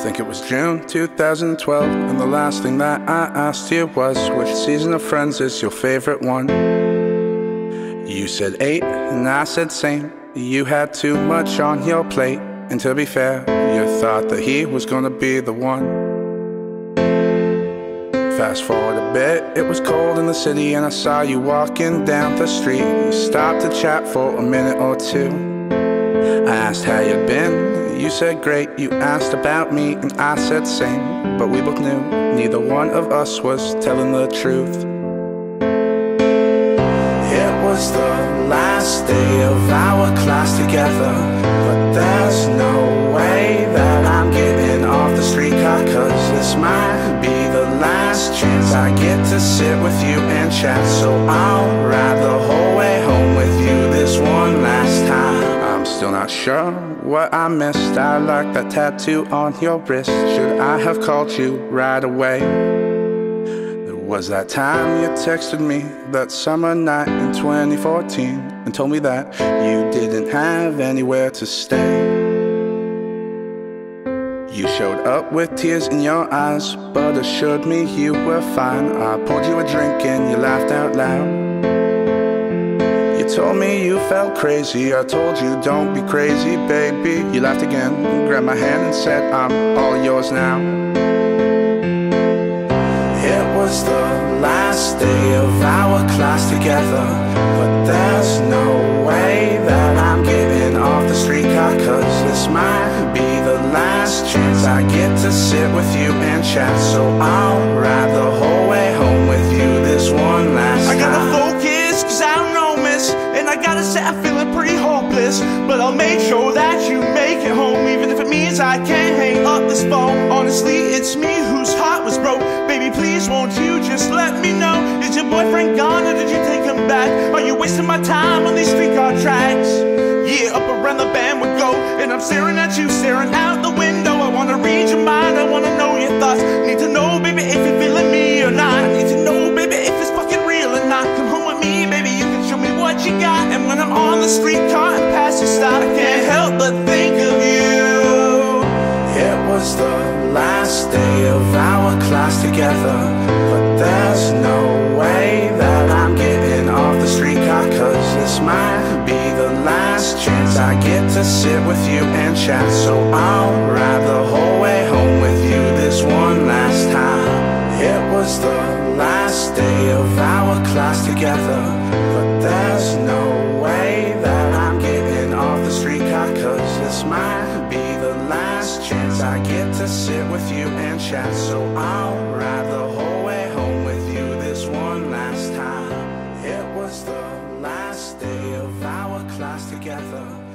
think it was June 2012, and the last thing that I asked you was which season of Friends is your favorite one? You said eight, and I said same. You had too much on your plate, and to be fair, you thought that he was gonna be the one. Fast forward a bit, it was cold in the city, and I saw you walking down the street. You stopped to chat for a minute or two. I asked how you'd been, you said great, you asked about me, and I said same. But we both knew neither one of us was telling the truth. It was the last day of our class together, but there's no way that I'm getting off the streetcar, cause this might be the last chance I get to sit with you and chat. So I'll not sure what I missed. I like that tattoo on your wrist. Should I have called you right away? There was that time you texted me that summer night in 2014 and told me that you didn't have anywhere to stay. You showed up with tears in your eyes, but assured me you were fine. I poured you a drink and you laughed out loud told me you felt crazy. I told you don't be crazy, baby. You laughed again, grabbed my hand and said, I'm all yours now. It was the last day of our class together, but there's no way that I'm getting off the streetcar, cause this might be the last chance I get to sit with you and chat. So I'll And I'm feeling pretty hopeless. But I'll make sure that you make it home, even if it means I can't hang up this phone. Honestly, it's me whose heart was broke. Baby, please, won't you just let me know? Is your boyfriend gone or did you take him back? Are you wasting my time on these streetcar tracks? Yeah, up around the band we go. And I'm staring at you, staring out the window. I wanna read your mind, you got. And when I'm on the streetcar and past your stop, I can't help but think of you. It was the last day of our class together, but there's no way that I'm getting off the streetcar, cause this might be the last chance I get to sit with you and chat. So I'll ride the whole way home with you this one last time. It was the last day of our class together, chat. So I'll ride the whole way home with you this one last time. It was the last day of our class together.